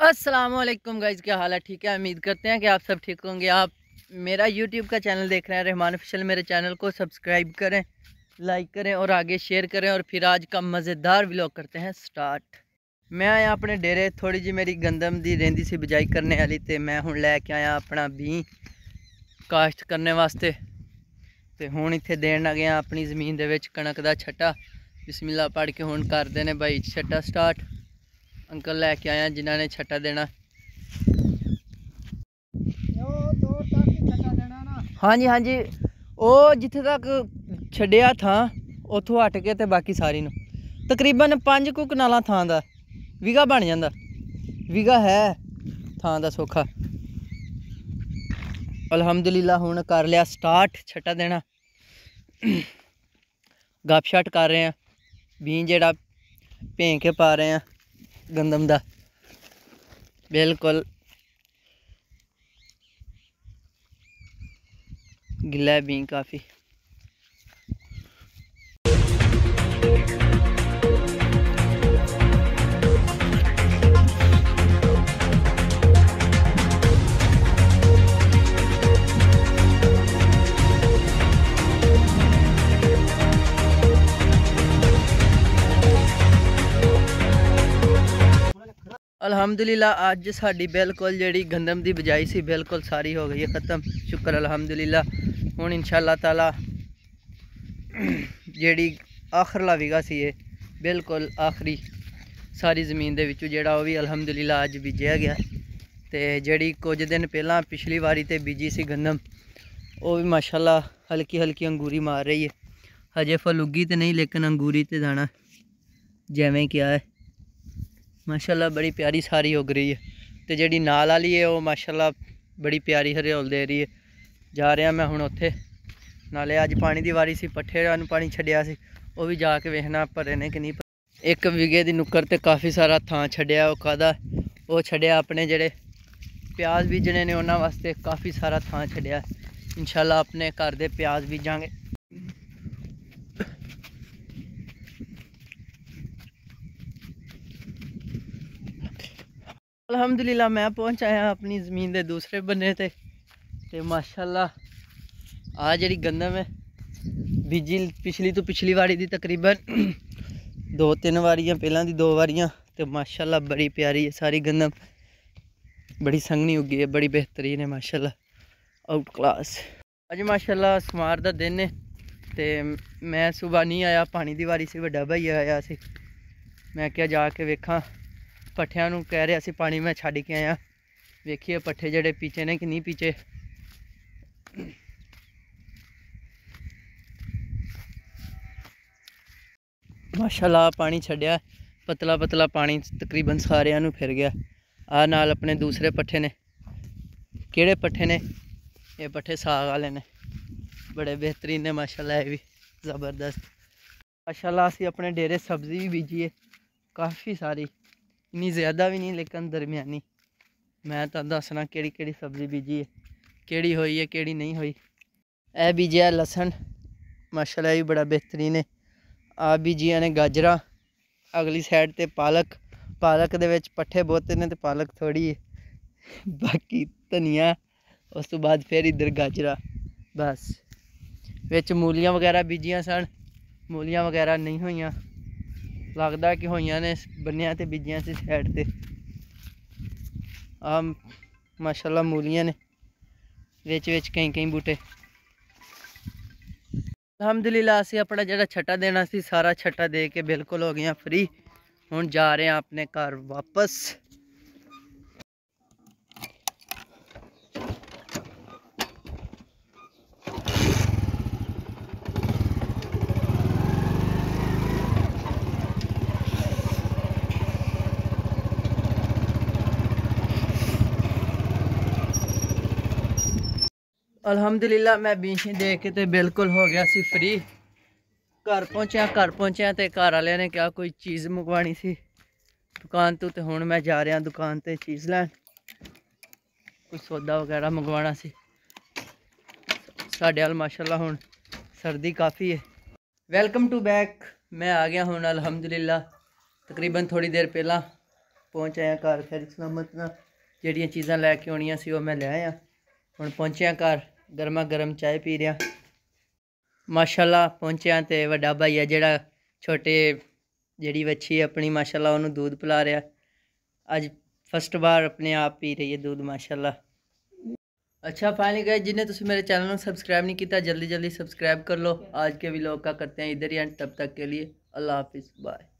Aslam guys क्या हाल है? ठीक है, उम्मीद करते हैं कि आप सब ठीक होंगे। आप मेरा यूट्यूब का चैनल देख रहे हैं, रहमान फिशल मेरे चैनल को सब्सक्राइब करें, लाइक करें और आगे शेयर करें। और फिर आज का मज़ेदार व्लॉग करते हैं, स्टार्ट। मैं आया अपने डेरे, थोड़ी जी मेरी गंदम दी रेंदी सी बिजाई करने वाली तो मैं हूँ लैके आया अपना भी काश्त करने वास्ते। तो हूँ इतने देन गया अपनी ज़मीन के कणक का छट्टा। बिस्मिल्ला पढ़ के हूँ करते हैं भाई, छट्टा स्टार्ट। ਅੰਕਲ ਲੈ ਕੇ ਆਇਆ ਜਿਨ੍ਹਾਂ ਨੇ ਛੱਟਾ ਦੇਣਾ। ਹਾਂਜੀ ਹਾਂਜੀ। ਉਹ ਜਿੱਥੇ ਤੱਕ ਛੱਡਿਆ ਥਾਂ ਉੱਥੋਂ ਹਟ ਕੇ ਤੇ ਬਾਕੀ ਸਾਰੀ ਨੂੰ। ਤਕਰੀਬਨ 5 ਕੁ ਕਨਾਲਾਂ ਥਾਂ ਦਾ। ਵਿਗਾ ਬਣ ਜਾਂਦਾ। ਵਿਗਾ ਹੈ ਥਾਂ ਦਾ ਸੋਖਾ। ਅਲਹਮਦੁਲਿਲਾ ਹੁਣ ਕਰ ਲਿਆ ਸਟਾਰਟ ਛੱਟਾ ਦੇਣਾ। ਗੱਪ ਛੱਟ ਕਰ ਰਹੇ ਆ। ਬੀਂ ਜਿਹੜਾ ਭੇਂ ਕੇ ਪਾ ਰਹੇ ਆ। ਗੰਦਮ ਦਾ। ਬਿਲਕੁਲ। ਗਿੱਲਾ ਵੀ ਅਲਹਮਦੁਲਿਲਾ, ਅੱਜ ਸਾਡੀ ਬਿਲਕੁਲ ਜਿਹੜੀ ਗੰਦਮ ਦੀ ਬਜਾਈ ਸੀ, ਬਿਲਕੁਲ ਸਾਰੀ ਹੋ ਗਈ ਹੈ ਖਤਮ। ਸ਼ੁਕਰ ਅਲਹਮਦੁਲਿਲਾ। ਹੁਣ ਇਨਸ਼ਾਅੱਲਾ ਤਾਲਾ ਜਿਹੜੀ ਆਖਰਲਾ ਵਿਗਾ ਸੀ ਇਹ, ਬਿਲਕੁਲ ਆਖਰੀ ਸਾਰੀ ਜ਼ਮੀਨ ਦੇ ਵਿੱਚੋਂ ਜਿਹੜਾ ਉਹ ਵੀ ਅਲਹਮਦੁਲਿਲਾ ਅੱਜ ਬੀਜਿਆ ਗਿਆ। ਤੇ ਜਿਹੜੀ ਕੁਝ ਦਿਨ ਪਹਿਲਾਂ ਪਿਛਲੀ ਵਾਰੀ ਤੇ ਬੀਜੀ ਸੀ ਗੰਦਮ, ਉਹ ਵੀ ਮਾਸ਼ਾਅੱਲਾ ਹਲਕੀ ਹਲਕੀ ਅੰਗੂਰੀ ਮਾਰ ਰਹੀ ਹੈ। ਹਜੇ ਫਲੁੱਗੀ ਤੇ ਨਹੀਂ, ਲੇਕਿਨ ਅੰਗੂਰੀ ਤੇ ਦਾਣਾ ਜਿਵੇਂ ਕਿਹਾ ਹੈ। ਮਾਸ਼ਾਅੱਲਾ ਬੜੀ ਪਿਆਰੀ ਸਾਰੀ ਉਗ ਰਹੀ ਹੈ ਤੇ ਜਿਹੜੀ ਨਾਲ ਵਾਲੀ ਹੈ ਉਹ ਮਾਸ਼ਾਅੱਲਾ ਬੜੀ ਪਿਆਰੀ ਹਰਿਆਲ ਦੇ ਰਹੀ ਹੈ। ਜਾ ਰਿਹਾ ਮੈਂ ਹੁਣ ਉੱਥੇ। ਨਾਲੇ ਅੱਜ ਪਾਣੀ ਦੀ ਵਾਰੀ ਸੀ ਪੱਠੇ ਨੂੰ ਪਾਣੀ ਛੱਡਿਆ ਸੀ। ਉਹ ਵੀ ਜਾ ਕੇ ਵੇਖਣਾ ਭਰੇ ਨੇ ਕਿ ਨਹੀਂ ਇੱਕ ਵਿਗੇ ਦੀ ਨੁੱਕਰ ਤੇ ਕਾਫੀ ਸਾਰਾ ਥਾਂ ਛੱਡਿਆ, ਉਹ ਕਾਦਾ ਉਹ ਛੱਡਿਆ ਆਪਣੇ ਜਿਹੜੇ ਪਿਆਜ਼ ਬੀਜਣੇ ਨੇ, ਉਹਨਾਂ ਵਾਸਤੇ ਕਾਫੀ ਸਾਰਾ ਥਾਂ ਛੱਡਿਆ। ਇਨਸ਼ਾਅੱਲਾ ਆਪਣੇ ਘਰ ਦੇ ਪਿਆਜ਼ ਬੀਜਾਂਗੇ। ਅਲਹਮਦੁਲਿਲਾ, ਮੈਂ ਪਹੁੰਚ ਆਇਆ ਆਪਣੀ ਜ਼ਮੀਨ ਦੇ ਦੂਸਰੇ ਬੰਨੇ ਤੇ। ਤੇ ਮਾਸ਼ਾਅੱਲਾ ਆ ਜਿਹੜੀ ਗੰਦਮ ਹੈ, ਬੀਜੀ ਪਿਛਲੀ ਤੋਂ ਪਿਛਲੀ ਵਾਰੀ ਦੀ ਤਕਰੀਬਨ ਦੋ ਤਿੰਨ ਵਾਰੀਆਂ ਪਹਿਲਾਂ ਦੀ ਦੋ ਵਾਰੀਆਂ, ਤੇ ਮਾਸ਼ਾਅੱਲਾ ਬੜੀ ਪਿਆਰੀ ਹੈ ਸਾਰੀ ਗੰਦਮ। ਬੜੀ ਸੰਘਣੀ ਉੱਗੀ ਹੈ, ਬੜੀ ਬਿਹਤਰੀਨ ਹੈ ਮਾਸ਼ਾਅੱਲਾ ਆਊਟ ਕਲਾਸ ਅੱਜ ਮਾਸ਼ਾਅੱਲਾ ਸਮਾਰ ਦਾ ਦਿਨ ਹੈ, ਤੇ ਮੈਂ ਸਵੇਰ ਨਹੀਂ ਆਇਆ, ਪਾਣੀ ਦੀ ਵਾਰੀ ਸੀ, ਵੱਡਾ ਭਾਈ ਆਇਆ ਸੀ। ਮੈਂ ਕਿਹਾ ਜਾ ਕੇ ਵੇਖਾਂ। ਪੱਠਿਆਂ ਨੂੰ ਕਹਿ ਰਿਹਾ ਸੀ, ਪਾਣੀ ਮੈਂ ਛੱਡ ਕੇ ਆਇਆ। ਵੇਖੀਏ ਪੱਠੇ ਜਿਹੜੇ ਪੀਛੇ ਨੇ ਕਿ ਨਹੀਂ ਪੀਛੇ ਮਾਸ਼ਾਅੱਲਾ, ਪਾਣੀ ਛੱਡਿਆ। ਪਤਲਾ ਪਤਲਾ ਪਾਣੀ ਤਕਰੀਬਨ ਸਾਰਿਆਂ ਨੂੰ ਫਿਰ ਗਿਆ। ਆ ਨਾਲ ਆਪਣੇ ਦੂਸਰੇ ਪੱਠੇ ਨੇ। ਕਿਹੜੇ ਪੱਠੇ ਨੇ? ਇਹ ਪੱਠੇ ਸਾਗ ਵਾਲੇ ਨੇ। ਬੜੇ ਬਿਹਤਰੀਨ ਨੇ, ਮਾਸ਼ਾਅੱਲਾ, ਇਹ ਵੀ। ਜ਼ਬਰਦਸਤ। ਮਾਸ਼ਾਅੱਲਾ, ਅਸੀਂ ਆਪਣੇ ਡੇਰੇ ਸਬਜ਼ੀ ਵੀ ਬੀਜੀ ਹੈ ਕਾਫੀ ਸਾਰੀ। ਇਨੀ ਜ਼ਿਆਦਾ ਵੀ ਨਹੀਂ, ਲੇਕਿਨ ਦਰਮਿਆਨੀ। ਮੈਂ ਤਾਂ ਦੱਸਣਾ ਕਿਹੜੀ ਕਿਹੜੀ ਸਬਜ਼ੀ ਬੀਜੀ ਹੈ, ਕਿਹੜੀ ਹੋਈ ਹੈ, ਕਿਹੜੀ ਨਹੀਂ ਹੋਈ। ਇਹ ਬੀਜਿਆ ਲਸਣ। ਮਾਸ਼ਾਅੱਲਾ, ਇਹ ਬੜਾ ਬਿਹਤਰੀਨ ਹੈ। ਆ ਬੀਜੀਆਂ ਨੇ ਗਾਜਰਾਂ। ਅਗਲੀ ਸਾਈਡ ਤੇ ਪਾਲਕ। ਪਾਲਕ ਦੇ ਵਿੱਚ ਪੱਠੇ ਬਹੁਤੇ ਨੇ ਤੇ ਪਾਲਕ ਥੋੜੀ ਹੈ। ਬਾਕੀ ਧਨੀਆ, ਉਸ ਤੋਂ ਬਾਅਦ ਫਿਰ ਇਧਰ ਗਾਜਰਾ। ਬਸ। ਵਿੱਚ ਮੂਲੀਆਂ ਵਗੈਰਾ ਬੀਜੀਆਂ ਸਨ। ਮੂਲੀਆਂ ਵਗੈਰਾ ਨਹੀਂ ਹੋਈਆਂ। ਲੱਗਦਾ ਕਿ ਹੋਈਆਂ ਨੇ, ਬੰਨਿਆਂ ਤੇ ਬੀਜੀਆਂ ਸੀ ਸਾਈਡ ਤੇ। ਆ ਮਾਸ਼ਾਅੱਲਾ ਮੂਲੀਆਂ ਨੇ, ਵਿੱਚ ਵਿੱਚ ਕਈ ਕਈ ਬੂਟੇ। ਅਲਹਮਦੁਲਿਲਾ, ਅਸੀਂ ਆਪਣਾ ਜਿਹੜਾ ਛੱਟਾ ਦੇਣਾ ਸੀ, ਸਾਰਾ ਛੱਟਾ ਦੇ ਕੇ ਬਿਲਕੁਲ ਹੋ ਗਏ ਫ੍ਰੀ ਹੁਣ ਜਾ ਰਹੇ ਆ ਆਪਣੇ ਘਰ ਵਾਪਸ। ਅਲਹਮਦੁਲਿਲਾ, ਮੈਂ ਬੀਸ਼ੀ ਦੇ ਕੇ ਤੇ ਬਿਲਕੁਲ ਹੋ ਗਿਆ ਸੀ ਫ੍ਰੀ ਘਰ ਪਹੁੰਚਿਆ ਘਰ ਪਹੁੰਚਿਆ ਤੇ ਘਰ ਵਾਲਿਆਂ ਨੇ ਕਿਹਾ ਕੋਈ ਚੀਜ਼ ਮੰਗਵਾਣੀ ਸੀ। ਦੁਕਾਨ ਤੋਂ ਤੇ ਹੁਣ ਮੈਂ ਜਾ ਰਿਹਾ ਦੁਕਾਨ ਤੇ ਚੀਜ਼ ਲੈਣ। ਕੋਈ ਸੌਦਾ ਵਗੈਰਾ ਮੰਗਵਾਉਣਾ ਸੀ। ਸਾਡੇ ਹਾਲ ਮਾਸ਼ਾਅੱਲਾ ਹੁਣ ਸਰਦੀ ਕਾਫੀ ਹੈ। ਵੈਲਕਮ ਟੂ ਬੈਕ ਮੈਂ ਆ ਗਿਆ ਹੁਣ ਅਲਹਮਦੁਲਿਲਾ। ਤਕਰੀਬਨ ਥੋੜੀ ਦੇਰ ਪਹਿਲਾਂ ਪਹੁੰਚ ਆਇਆ ਘਰ ਖੈਰ ਸਲਾਮਤ ਨਾਲ। ਜਿਹੜੀਆਂ ਚੀਜ਼ਾਂ ਲੈ ਕੇ ਆਉਣੀਆਂ ਸੀ ਉਹ ਮੈਂ ਲੈ ਆਇਆ। ਹੁਣ ਪਹੁੰਚਿਆ ਘਰ। ਗਰਮਾ ਗਰਮ ਚਾਹ ਪੀ ਰਿਹਾ ਮਾਸ਼ਾਅੱਲਾ ਪਹੁੰਚਿਆ ਤੇ ਵੱਡਾ ਭਾਈ ਆ ਜਿਹੜਾ ਛੋਟੇ ਜਿਹੜੀ ਵੱਛੀ ਹੈ ਆਪਣੀ ਮਾਸ਼ਾਅੱਲਾ ਉਹਨੂੰ ਦੁੱਧ ਪਿਲਾ ਰਿਹਾ ਅੱਜ ਫਸਟ ਵਾਰ ਆਪਣੇ ਆਪ ਪੀ ਰਹੀ ਹੈ ਦੁੱਧ ਮਾਸ਼ਾਅੱਲਾ अच्छा फाइनली गए जिन्हें तुम मेरे चैनल को सब्सक्राइब नहीं किया जल्दी जल्दी सब्सक्राइब कर लो आज के व्लॉग का करते हैं इधर ही एंड तब तक के लिए अल्लाह हाफिज़ बाय